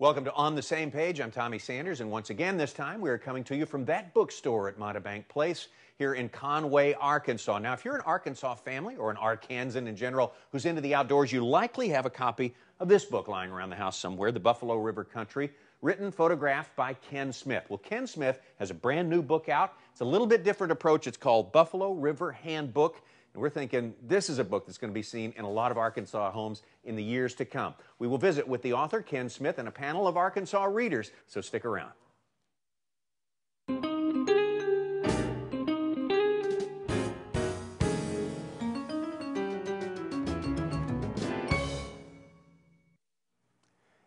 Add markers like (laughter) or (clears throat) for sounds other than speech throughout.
Welcome to On the Same Page. I'm Tommy Sanders, and once again, this time we are coming to you from that bookstore at Montebank Place here in Conway, Arkansas. Now, if you're an Arkansas family or an Arkansan in general who's into the outdoors, you likely have a copy of this book lying around the house somewhere, The Buffalo River Country, written, photographed by Ken Smith. Well, Ken Smith has a brand new book out. It's a little bit different approach. It's called Buffalo River Handbook. And we're thinking this is a book that's going to be seen in a lot of Arkansas homes in the years to come. We will visit with the author, Ken Smith, and a panel of Arkansas readers, so stick around.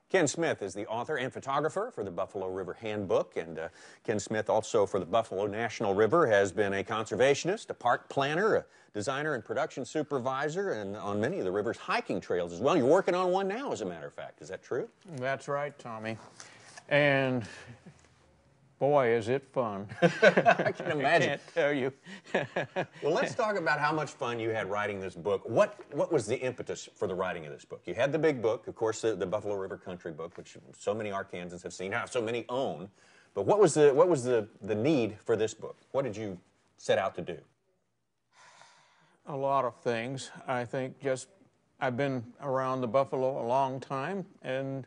Ken Smith is the author and photographer for the Buffalo River Handbook, and uh, Ken Smith also for the Buffalo National River has been a conservationist, a park planner, a designer and production supervisor, and on many of the river's hiking trails as well. You're working on one now, as a matter of fact. Is that true? That's right, Tommy. And Boy, is it fun. (laughs) I can imagine. I can't tell you. (laughs) well, let's talk about how much fun you had writing this book. What, what was the impetus for the writing of this book? You had the big book, of course, the, the Buffalo River Country book, which so many Arkansans have seen, so many own. But what was, the, what was the, the need for this book? What did you set out to do? A lot of things. I think just I've been around the buffalo a long time, and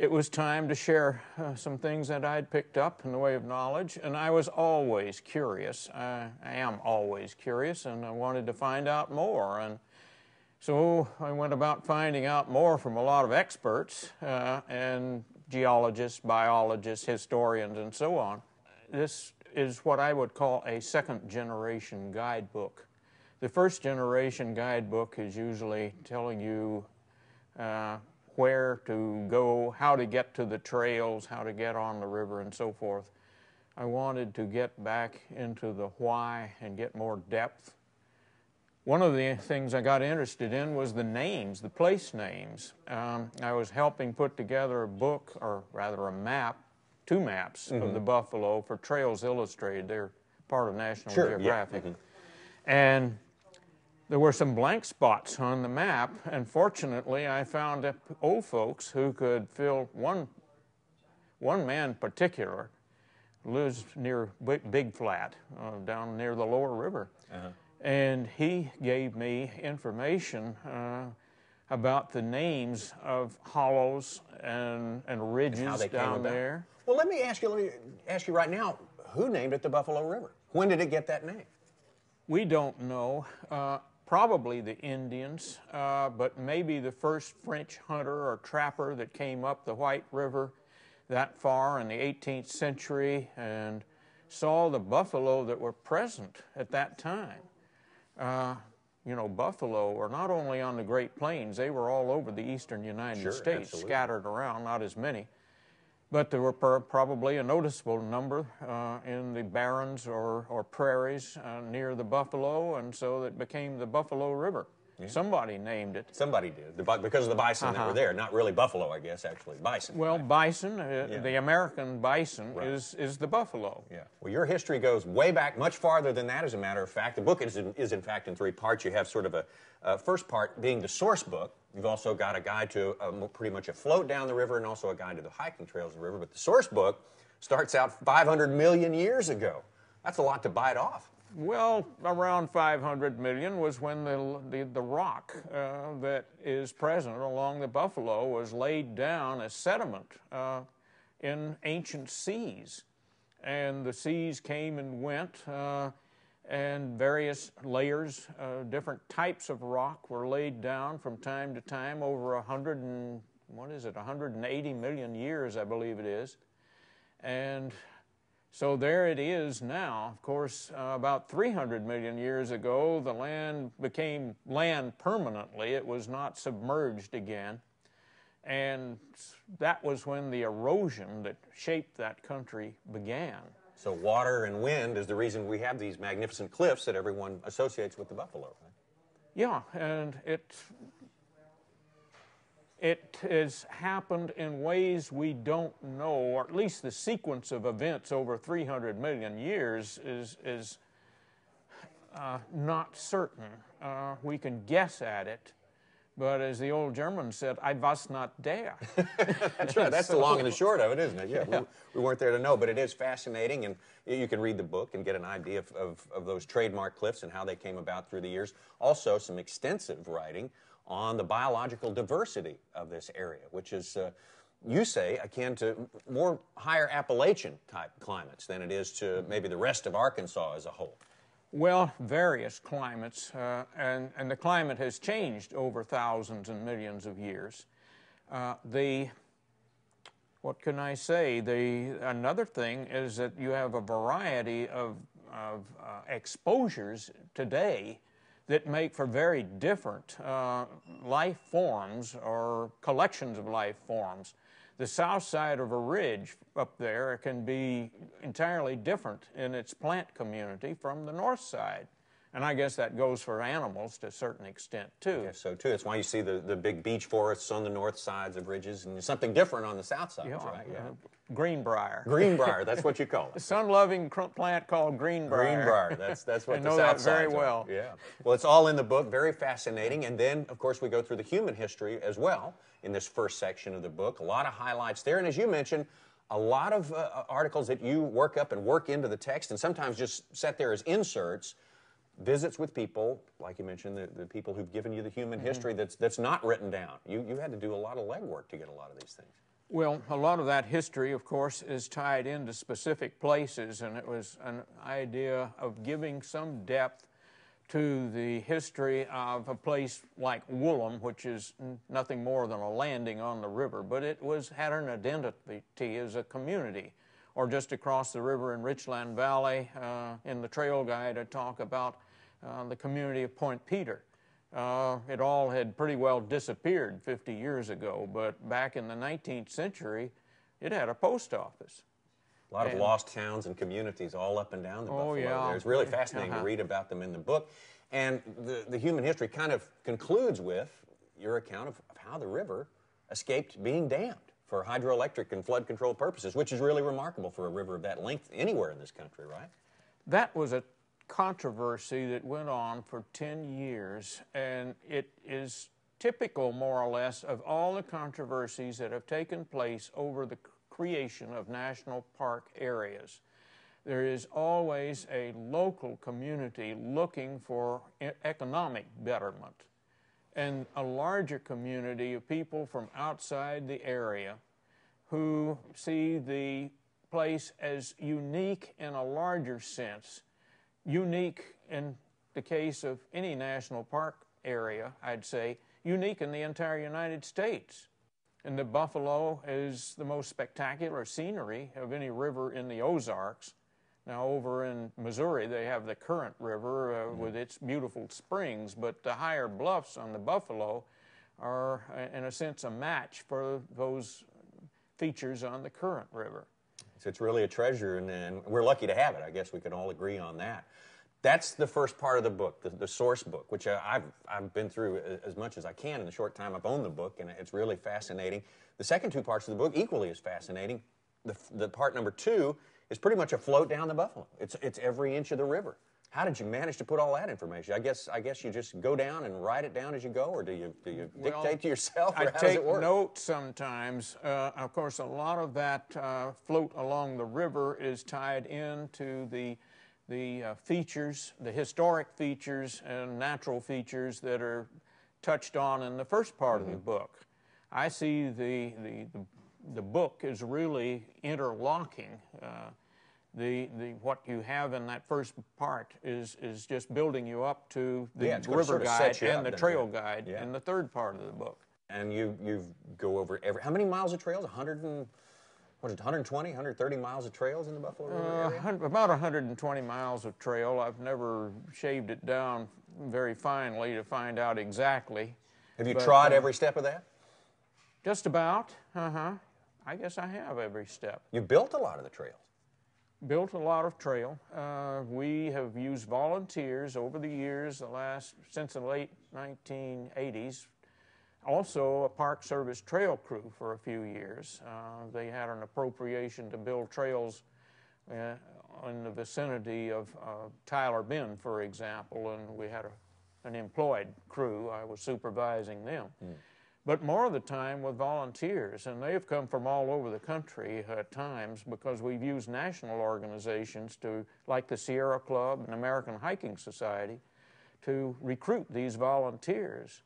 it was time to share uh, some things that I'd picked up in the way of knowledge, and I was always curious. I am always curious, and I wanted to find out more. And so I went about finding out more from a lot of experts uh, and geologists, biologists, historians, and so on. This is what I would call a second generation guidebook. The first generation guidebook is usually telling you uh, where to go, how to get to the trails, how to get on the river, and so forth. I wanted to get back into the why and get more depth. One of the things I got interested in was the names, the place names. Um, I was helping put together a book, or rather a map, two maps mm -hmm. of mm-hmm. the buffalo for Trails Illustrated. They're part of National sure, Geographic. Yeah. Mm -hmm. And there were some blank spots on the map, and fortunately I found old folks who could fill one, one man in particular lives near Big Flat, uh, down near the lower river. Uh -huh. And he gave me information uh, about the names of hollows and, and ridges and down there. Well, let me ask you, let me ask you right now, who named it the Buffalo River? When did it get that name? We don't know. Uh, probably the Indians, uh, but maybe the first French hunter or trapper that came up the White River that far in the 18th century and saw the buffalo that were present at that time. Uh, you know, buffalo were not only on the Great Plains, they were all over the eastern United sure, States, absolutely. scattered around, not as many. But there were probably a noticeable number uh, in the barrens or, or prairies uh, near the buffalo, and so it became the Buffalo River. Yeah. Somebody named it. Somebody did, the, because of the bison uh -huh. that were uh-huh. there. Not really buffalo, I guess, actually. Bison. Well, right? bison, uh, yeah. the American bison, right. is, is the buffalo. Yeah. Well, your history goes way back, much farther than that, as a matter of fact. The book is in, is in fact, in three parts. You have sort of a uh, first part being the source book. You've also got a guide to a, pretty much a float down the river and also a guide to the hiking trails of the river. But the source book starts out 500 million years ago. That's a lot to bite off. Well, around 500 million was when the, the, the rock uh, that is present along the Buffalo was laid down as sediment uh, in ancient seas. And the seas came and went, uh, and various layers, uh, different types of rock were laid down from time to time over hundred and, what is it, 180 million years, I believe it is. And so there it is now. Of course, uh, about 300 million years ago, the land became land permanently. It was not submerged again. And that was when the erosion that shaped that country began. So water and wind is the reason we have these magnificent cliffs that everyone associates with the buffalo, right? Yeah, and it it has happened in ways we don't know, or at least the sequence of events over 300 million years is, is uh, not certain. Uh, we can guess at it, But as the old German said, I was not there. (laughs) That's right. That's so, the long and the short of it, isn't it? Yeah, yeah. We, we, weren't there to know, but it is fascinating, and you can read the book and get an idea of, of, of those trademark cliffs and how they came about through the years. Also, some extensive writing on the biological diversity of this area, which is, uh, you say, akin to more higher Appalachian type climates than it is to maybe the rest of Arkansas as a whole. Well, various climates, uh, and, and the climate has changed over thousands and millions of years. Uh, the, what can I say? The, another thing is that you have a variety of, of uh, exposures today that make for very different uh, life forms or collections of life forms the south side of a ridge up there can be entirely different in its plant community from the north side. And I guess that goes for animals to a certain extent too. Yes, so too. That's why you see the, the big beech forests on the north sides of ridges and something different on the south side, yeah, right? Yeah. Uh, greenbrier. Greenbrier, that's what you call (laughs) it. sun-loving plant called greenbrier. Greenbrier, that's that's what (laughs) I the know south that very well. Are. Yeah. Well, it's all in the book, very fascinating. And then, of course, we go through the human history as well in this first section of the book. A lot of highlights there, and as you mentioned, a lot of uh, articles that you work up and work into the text, and sometimes just set there as inserts visits with people, like you mentioned, the, the people who've given you the human mm-hmm. history that's, that's not written down. You, you had to do a lot of legwork to get a lot of these things. Well, a lot of that history, of course, is tied into specific places, and it was an idea of giving some depth to the history of a place like Woolum, which is nothing more than a landing on the river, but it was had an identity as a community. Or just across the river in Richland Valley, uh, in the trail guide, I talk about uh, the community of Point Peter. Uh, it all had pretty well disappeared 50 years ago, but back in the 19th century, it had a post office. A lot and, of lost towns and communities all up and down the oh, Buffalo. Yeah. It's really fascinating uh-huh. to read about them in the book. And the, the human history kind of concludes with your account of, of how the river escaped being dammed for hydroelectric and flood control purposes, which is really remarkable for a river of that length anywhere in this country, right? That was a controversy that went on for 10 years, and it is typical, more or less, of all the controversies that have taken place over the creation of national park areas. There is always a local community looking for economic betterment and a larger community of people from outside the area who see the place as unique in a larger sense unique in the case of any national park area, I'd say, unique in the entire United States. And the Buffalo is the most spectacular scenery of any river in the Ozarks. Now, over in Missouri, they have the Current River uh, with its beautiful springs, but the higher bluffs on the Buffalo are, uh, in a sense, a match for those features on the Current River. So it's really a treasure, and, and, we're lucky to have it. I guess we can all agree on that. That's the first part of the book, the, the source book, which uh, I've, I've been through as much as I can in the short time I've owned the book, and it's really fascinating. The second two parts of the book, equally as fascinating. The, the part number two is pretty much a float down the Buffalo. It's, it's every inch of the river. How did you manage to put all that information? I guess I guess you just go down and write it down as you go, or do you do you well, dictate to yourself? I take notes sometimes. Uh, of course, a lot of that uh, float along the river is tied into the the uh, features, the historic features and natural features that are touched on in the first part mm-hmm. of the mm-hmm. book. I see the the the, the book is really interlocking. Uh, the, the what you have in that first part is is just building you up to the yeah, river sort of guide and the trail guide yeah. in the third part of the book. And you you go over every how many miles of trails? 100 and what is it, 120, 130 miles of trails in the Buffalo River uh, area? About 120 miles of trail. I've never shaved it down very finely to find out exactly. Have you but, trod uh, every step of that? Just about. Uh huh. I guess I have every step. You built a lot of the trails built a lot of trail. Uh, we have used volunteers over the years, the last since the late 1980s. Also, a Park Service trail crew for a few years. Uh, they had an appropriation to build trails uh, in the vicinity of Tyler Bend, for example, and we had a an employed crew. I was supervising them. Mm. But more of the time with volunteers, and they've come from all over the country at times because we've used national organizations to, like the Sierra Club and American Hiking Society, to recruit these volunteers.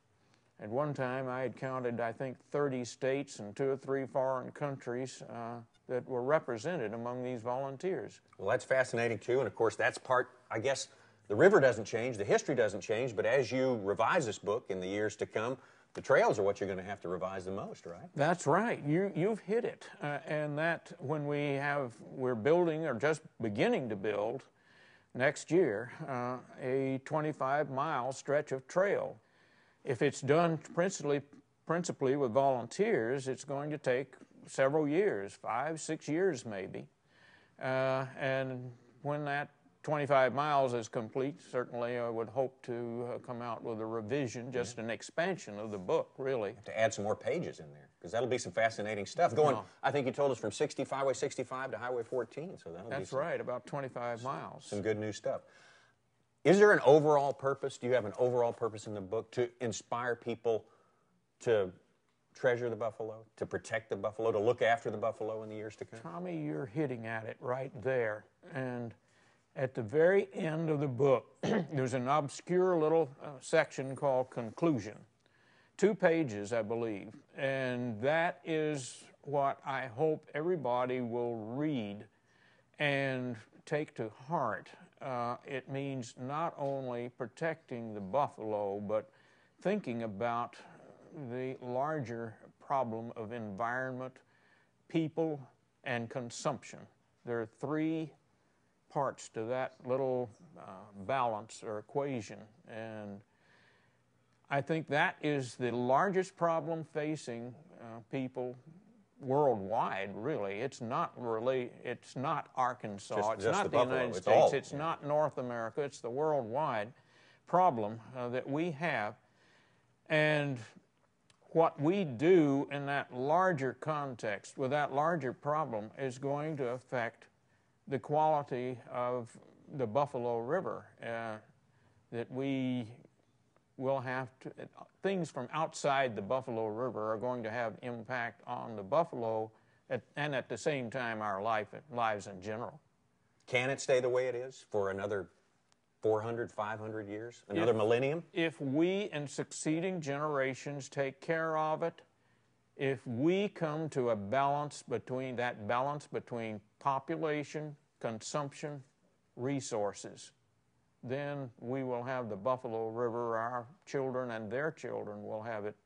At one time, I had counted, I think, 30 states and two or three foreign countries uh, that were represented among these volunteers. Well, that's fascinating, too. And of course, that's part, I guess, the river doesn't change, the history doesn't change, but as you revise this book in the years to come, the trails are what you're going to have to revise the most, right? That's right. You, you've hit it. Uh, and that when we have, we're building or just beginning to build next year uh, a 25 mile stretch of trail. If it's done principally, principally with volunteers, it's going to take several years, five, six years maybe. Uh, and when that 25 miles is complete, certainly I would hope to uh, come out with a revision, just an expansion of the book, really. To add some more pages in there, because that'll be some fascinating stuff. Going, no. I think you told us from 60, Highway 65 to Highway 14, so that'll That's some, right, about 25 miles. Some good new stuff. Is there an overall purpose? Do you have an overall purpose in the book to inspire people to treasure the buffalo, to protect the buffalo, to look after the buffalo in the years to come? Tommy, you're hitting at it right there. And at the very end of the book, (clears throat) there's an obscure little uh, section called Conclusion. Two pages, I believe. And that is what I hope everybody will read and take to heart. Uh, it means not only protecting the buffalo, but thinking about the larger problem of environment, people, and consumption. There are three parts to that little uh, balance or equation. And I think that is the largest problem facing uh, people worldwide, really. It's not really, it's not Arkansas, just, it's just not the, the United it's States, all, it's yeah. not North America, it's the worldwide problem uh, that we have. And what we do in that larger context, with that larger problem, is going to affect the quality of the Buffalo River. Uh, that we will have to, things from outside the Buffalo River are going to have impact on the buffalo at, and at the same time our life, lives in general. Can it stay the way it is for another 400, 500 years? Another if, millennium? If we and succeeding generations take care of it, if we come to a balance between that balance between population, consumption, resources, then we will have the Buffalo River, our children and their children will have it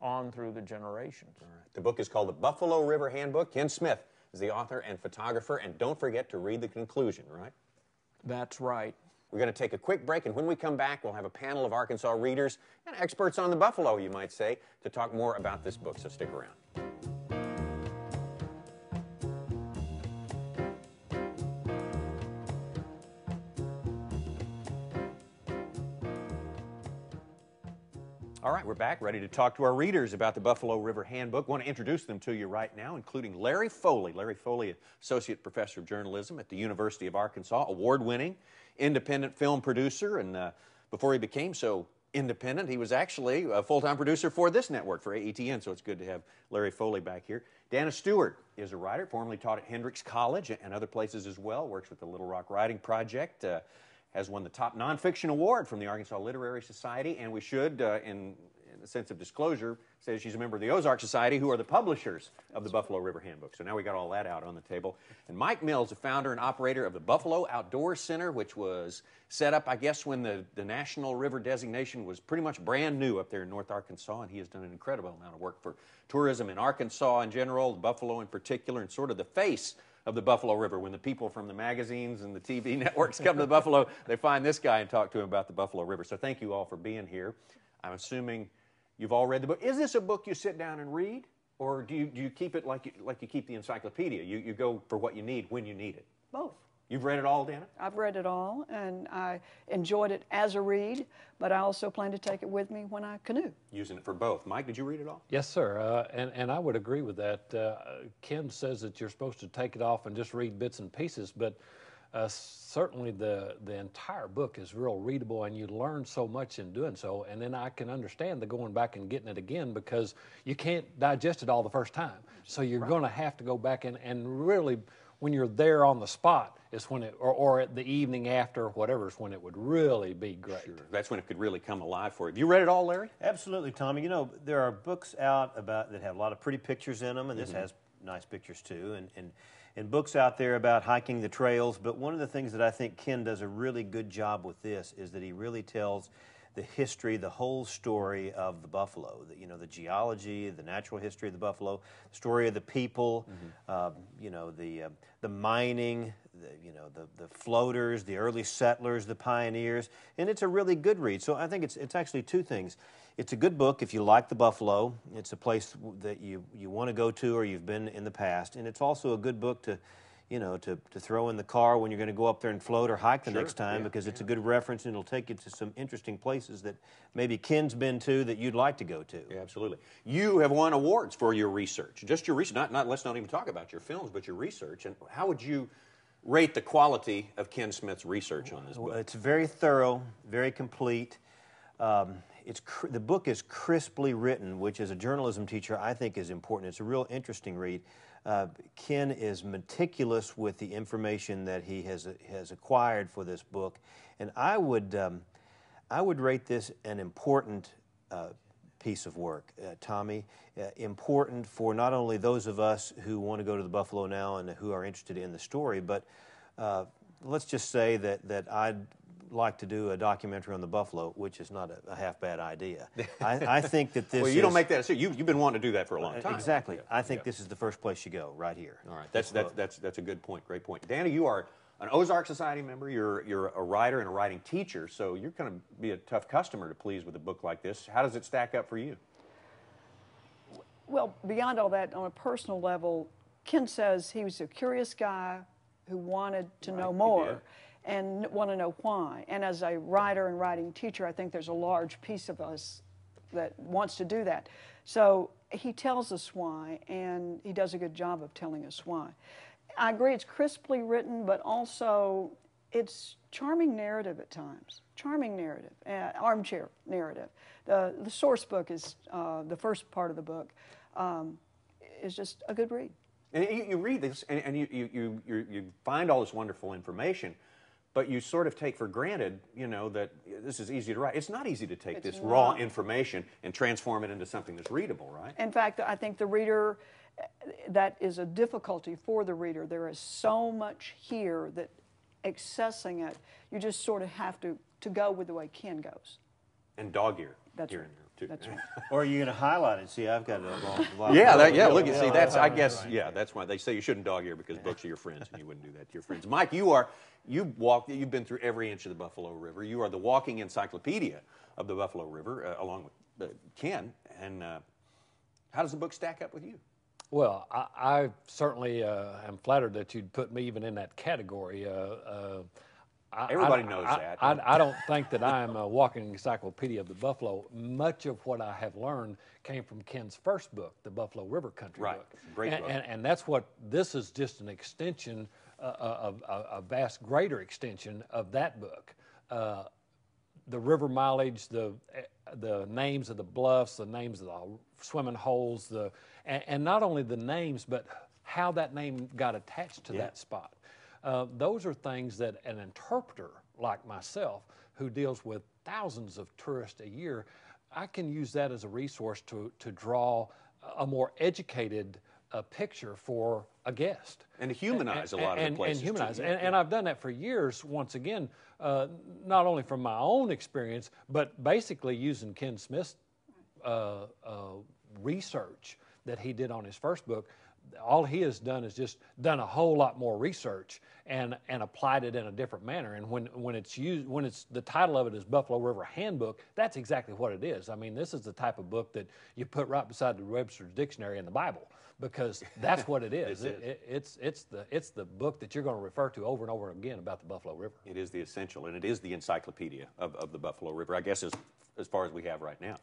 on through the generations. The book is called The Buffalo River Handbook. Ken Smith is the author and photographer, and don't forget to read the conclusion, right? That's right. We're going to take a quick break, and when we come back, we'll have a panel of Arkansas readers and experts on the buffalo, you might say, to talk more about this book, so stick around. All right, we're back, ready to talk to our readers about the Buffalo River Handbook. Want to introduce them to you right now, including Larry Foley. Larry Foley, Associate Professor of Journalism at the University of Arkansas, award winning independent film producer. And uh, before he became so independent, he was actually a full time producer for this network, for AETN. So it's good to have Larry Foley back here. Dana Stewart is a writer, formerly taught at Hendrix College and other places as well, works with the Little Rock Writing Project. Uh, has won the top nonfiction award from the Arkansas Literary Society, and we should, uh, in, sense of disclosure, says she's a member of the Ozark Society, who are the publishers of the Buffalo River Handbook. So now we got all that out on the table. And Mike Mills, the founder and operator of the Buffalo Outdoor Center, which was set up, I guess, when the, the National River designation was pretty much brand new up there in North Arkansas, and he has done an incredible amount of work for tourism in Arkansas in general, Buffalo in particular, and sort of the face of the Buffalo River. When the people from the magazines and the TV (laughs) networks come to the Buffalo, they find this guy and talk to him about the Buffalo River. So thank you all for being here. I'm assuming you've all read the book. Is this a book you sit down and read? Or do you, do you keep it like you, like you keep the encyclopedia? You, you go for what you need when you need it? Both. You've read it all, Dana? I've read it all, and I enjoyed it as a read, but I also plan to take it with me when I canoe. Using it for both. Mike, did you read it all? Yes, sir. Uh, and, and I would agree with that. Uh, Ken says that you're supposed to take it off and just read bits and pieces, but uh, certainly the the entire book is real readable, and you learn so much in doing so. And then I can understand the going back and getting it again because you can't digest it all the first time. So you're going to have to go back and and really when you're there on the spot is when it, or, or at the evening after, whatever, is when it would really be great. Sure. That's when it could really come alive for you. Have you read it all, Larry? Absolutely, Tommy. You know, there are books out about that have a lot of pretty pictures in them, and this mm-hmm. has nice pictures too, and, and, and books out there about hiking the trails. But one of the things that I think Ken does a really good job with this is that he really tells the history, the whole story of the buffalo. The, you know, the geology, the natural history of the buffalo, the story of the people. Mm-hmm. Um, you know, the uh, the mining. The, you know, the, the floaters, the early settlers, the pioneers, and it's a really good read. So I think it's it's actually two things. It's a good book if you like the buffalo. It's a place that you you want to go to or you've been in the past, and it's also a good book to you know, to, to throw in the car when you're going to go up there and float or hike the sure, next time yeah, because it's a good reference and it'll take you to some interesting places that maybe Ken's been to that you'd like to go to. Yeah, absolutely. You have won awards for your research, just your research. Not, not let's not even talk about your films, but your research. And how would you rate the quality of Ken Smith's research on this book? Well, it's very thorough, very complete. Um, it's the book is crisply written, which as a journalism teacher I think is important. It's a real interesting read. Uh, Ken is meticulous with the information that he has has acquired for this book, and I would um, I would rate this an important uh, piece of work, uh, Tommy. Uh, important for not only those of us who want to go to the Buffalo now and who are interested in the story, but uh, let's just say that that I'd like to do a documentary on the buffalo, which is not a, a half bad idea. (laughs) I, I, think that this. well, you is, don't make that. You, you've been wanting to do that for a long uh, time. Exactly. I think yeah. this is the first place you go, right here. All right. That's that's, that's that's a good point. Great point. Danny, you are an Ozark Society member. You're you're a writer and a writing teacher, so you're going to be a tough customer to please with a book like this. How does it stack up for you? Well, beyond all that, on a personal level, Ken says he was a curious guy who wanted to right, know more and want to know why. And as a writer and writing teacher, I think there's a large piece of us that wants to do that. So he tells us why, and he does a good job of telling us why. I agree, it's crisply written, but also it's charming narrative at times. Charming narrative, uh, armchair narrative. The, the source book is uh, the first part of the book, um, is just a good read. And you, you read this, and, and you, you, you, you find all this wonderful information but you sort of take for granted, you know, that this is easy to write. It's not easy to take it's this not. raw information and transform it into something that's readable, right? In fact, I think the reader, that is a difficulty for the reader. There is so much here that accessing it, you just sort of have to, to go with the way Ken goes. And dog ear. That's right. That's right. (laughs) or are you going to highlight it? See, I've got a long. yeah, that, yeah. Look, at see, that's I guess yeah, that's why they say you shouldn't dog ear because books are your friends, and you wouldn't do that to your friends. Mike, you are you walk. You've been through every inch of the Buffalo River. You are the walking encyclopedia of the Buffalo River, uh, along with uh, Ken. And uh, how does the book stack up with you? Well, I, I certainly uh, am flattered that you'd put me even in that category. Uh, uh, Everybody I, knows I, that. I, I, don't think that I'm a walking encyclopedia of the Buffalo. Much of what I have learned came from Ken's first book, the Buffalo River Country right. book. Great and, book. And, and, that's what this is just an extension, uh, of a vast greater extension of that book. Uh, the river mileage, the the names of the bluffs, the names of the swimming holes, the and, and not only the names, but how that name got attached to yeah. that spot. Uh, those are things that an interpreter like myself, who deals with thousands of tourists a year, I can use that as a resource to, to draw a more educated uh, picture for a guest. And to humanize and, a lot and, of the places. And humanize. And, and, I've done that for years, once again, uh, not only from my own experience, but basically using Ken Smith's uh, uh research that he did on his first book all he has done is just done a whole lot more research and and applied it in a different manner. And when when it's used when it's the title of it is Buffalo River Handbook, that's exactly what it is. I mean, this is the type of book that you put right beside the Webster's Dictionary and the Bible because that's what it (laughs) is. it, it, it's it's the it's the book that you're going to refer to over and over again about the Buffalo River. It is the essential, and it is the encyclopedia of, of the Buffalo River. I guess as as far as we have right now.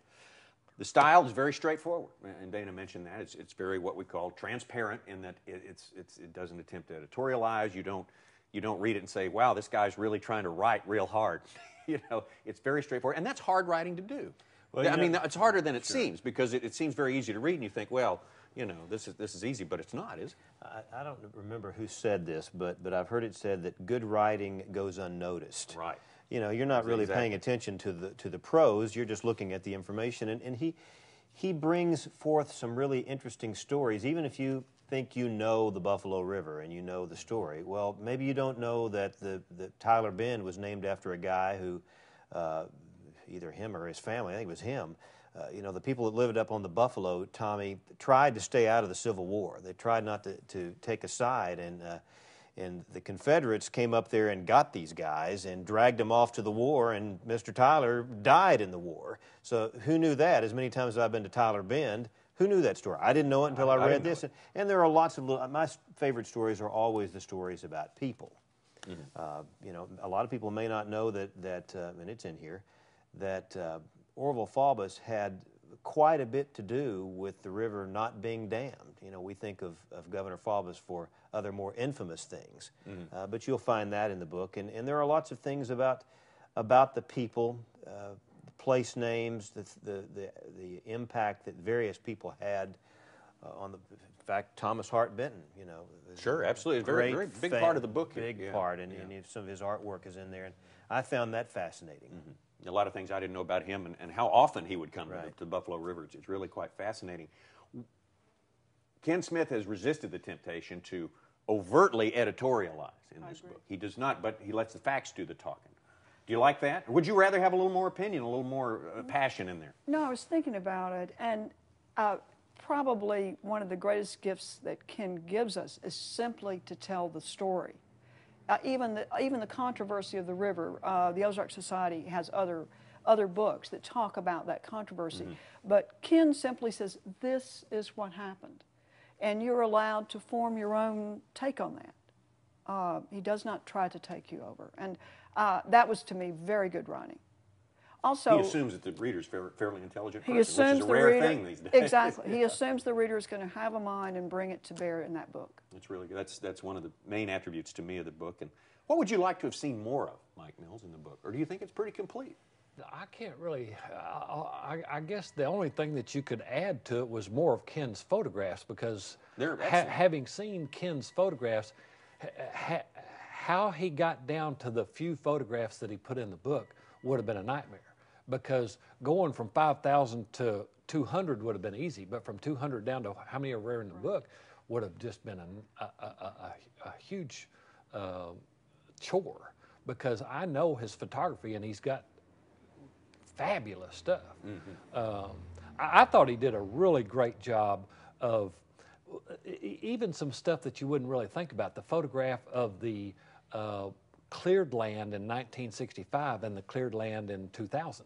The style is very straightforward, and Dana mentioned that. It's, it's very what we call transparent in that it, it's, it's, it doesn't attempt to editorialize. You don't, you don't read it and say, wow, this guy's really trying to write real hard. (laughs) you know, it's very straightforward. And that's hard writing to do. Well, I you mean, it's harder than it seems because it, it seems very easy to read and you think, well, you know, this is, this is easy, but it's not, is it? I, I don't remember who said this, but, but I've heard it said that good writing goes unnoticed. Right. You know, you're not really Exactly. paying attention to the to the prose. You're just looking at the information, and, and he he brings forth some really interesting stories. Even if you think you know the Buffalo River and you know the story, well, maybe you don't know that the the Tyler Bend was named after a guy who, uh, either him or his family, I think it was him. Uh, you know, the people that lived up on the Buffalo, Tommy, tried to stay out of the Civil War. They tried not to, to take a side, and uh, and the Confederates came up there and got these guys and dragged them off to the war, and Mr. Tyler died in the war. So who knew that? As many times as I've been to Tyler Bend, who knew that story? I didn't know it until I, I read this. And there are lots of little, my favorite stories are always the stories about people. Mm-hmm. Uh, you know, a lot of people may not know that, that uh, and it's in here, that uh, Orval Faubus had quite a bit to do with the river not being dammed. You know, we think of, of Governor Faubus for other more infamous things, uh, but you'll find that in the book. And, and there are lots of things about, about the people, uh, place names, the, the, the, the impact that various people had uh, on the fact Thomas Hart Benton, you know. Sure, absolutely. Very- great very big part of the book here. Big Yeah, part, and, yeah. and some of his artwork is in there, and I found that fascinating. A lot of things I didn't know about him and, and how often he would come to, the, Right. to the Buffalo River. It's- It's really quite fascinating. Ken Smith has resisted the temptation to overtly editorialize in this book. He does not, but he lets the facts do the talking. Do you like that? Or would you rather have a little more opinion, a little more uh, passion in there? No, I was thinking about it, and uh, probably one of the greatest gifts that Ken gives us is simply to tell the story. Uh, even the even the controversy of the river, uh, the Ozark Society has other other books that talk about that controversy, but Ken simply says this is what happened, and you're allowed to form your own take on that. Uh, he does not try to take you over, and uh, that was to me very good writing. Also, he assumes that the reader's fair, fairly intelligent he assumes which is a the rare reader thing these days. exactly. (laughs) He assumes the reader is going to have a mind and bring it to bear in that book. That's really good. That's, that's one of the main attributes to me of the book. And what would you like to have seen more of, Mike Mills, in the book? Or do you think it's pretty complete? I can't really. I, I, I guess the only thing that you could add to it was more of Ken's photographs because ha- having seen Ken's photographs, ha- ha- how he got down to the few photographs that he put in the book would have been a nightmare because going from 5,000 to 200 would have been easy, but from 200 down to how many are rare in the book would have just been a, a, a, a, huge uh, chore because I know his photography and he's got fabulous stuff. Um, I, I thought he did a really great job of even some stuff that you wouldn't really think about. The photograph of the uh, cleared land in 1965 and the cleared land in 2000.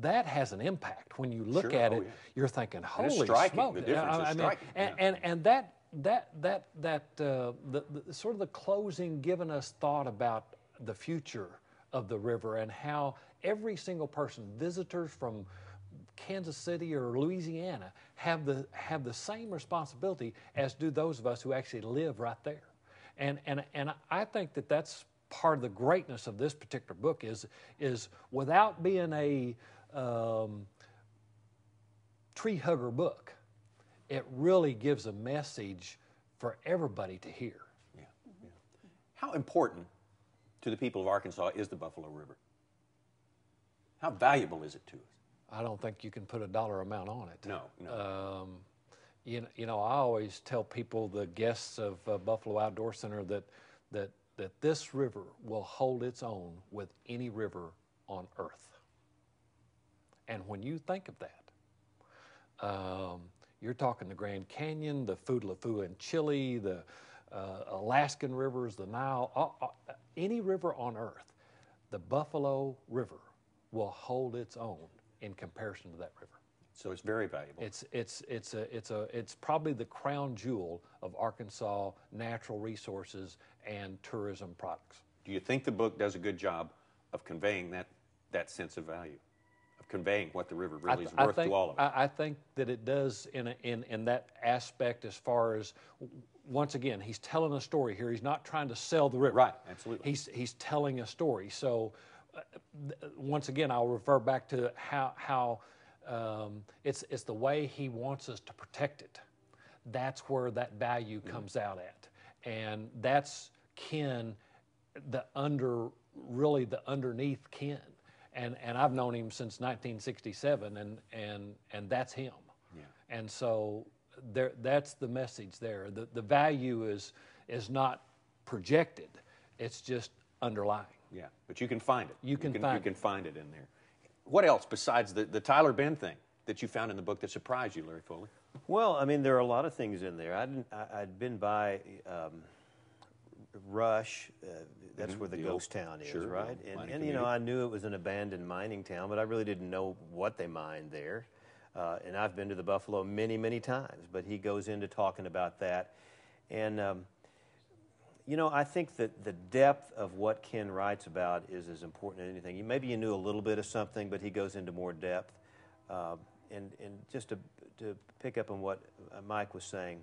That has an impact. When you look Sure, at oh, it, yeah. you're thinking, "Holy striking. smoke!" The difference I mean, striking, and, yeah. and and that that that that uh, the, the sort of the closing given us thought about the future of the river and how every single person, visitors from Kansas City or Louisiana, have the have the same responsibility as do those of us who actually live right there, and and and I think that that's part of the greatness of this particular book is is without being a um, tree hugger book, it really gives a message for everybody to hear. Yeah. How important to the people of Arkansas is the Buffalo River? How valuable is it to us? I don't think you can put a dollar amount on it. No, no. Um, you, know, you know, I always tell people, the guests of uh, Buffalo Outdoor Center, that, that, that this river will hold its own with any river on earth. And when you think of that, um, you're talking the Grand Canyon, the Futaleufú in Chile, the uh, Alaskan rivers, the Nile, all- all- any river on earth, the Buffalo River will hold its own in comparison to that river. So it's very valuable. It's it's it's a it's a it's probably the crown jewel of Arkansas natural resources and tourism products. Do you think the book does a good job of conveying that, that sense of value, conveying what the river really is worth think, to all of us. I, I think that it does in, a, in, in that aspect as far as, once again, he's telling a story here. He's not trying to sell the river. Right, absolutely. He's, he's telling a story. So, uh, th- once again, I'll refer back to how, how um, it's, it's the way he wants us to protect it. That's where that value Mm-hmm. comes out at. And that's Ken, the under, really the underneath Ken. And, and I've known him since 1967, and, and, and that's him. Yeah. And so there, that's the message there. The, the value is, is not projected, it's just underlying. Yeah, but you can find it. You can you find can it. find it in there. What else besides the, the Tyler Bend thing that you found in the book that surprised you, Larry Foley? Well, I mean, there are a lot of things in there. I didn't, I, I'd been by um, Rush. Uh, that's where the Mm-hmm. the old- ghost town is, sure, right? old And, and you know. I knew it was an abandoned mining town, but I really didn't know what they mined there. Uh, and I've been to the Buffalo many, many times. But he goes into talking about that, and um, you know, I think that the depth of what Ken writes about is as important as anything. You, maybe you knew a little bit of something, but he goes into more depth. Uh, and, and just to, to pick up on what uh, Mike was saying,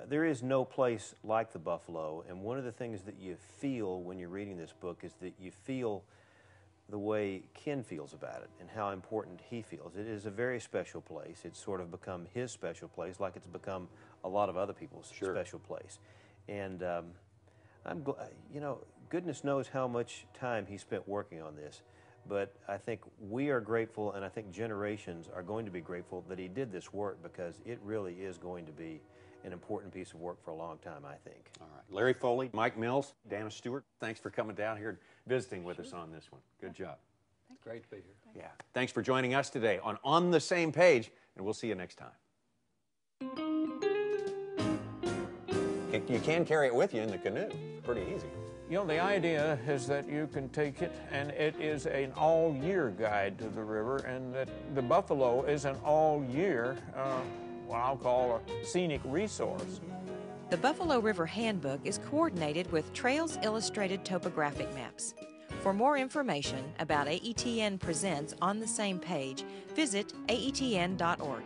uh, there is no place like the Buffalo. And one of the things that you feel when you're reading this book is that you feel the way Ken feels about it and how important he feels. It is a very special place. It's sort of become his special place, like it's become a lot of other people's Sure. special place. And um, I'm, gl- you know, goodness knows how much time he spent working on this. But I think we are grateful, and I think generations are going to be grateful that he did this work because it really is going to be an important piece of work for a long time, I think. All right. Larry Foley, Mike Mills, Dana Stewart, thanks for coming down here and visiting with us on this one. Good job. Great to be here. Yeah. Thanks for joining us today on On the Same Page, and we'll see you next time. You can carry it with you in the canoe. Pretty easy. You know, the idea is that you can take it, and it is an all year guide to the river, and that the buffalo is an all year, uh, what I'll call a scenic resource. The Buffalo River Handbook is coordinated with Trails Illustrated Topographic Maps. For more information about AETN Presents on the same page, visit aetn.org.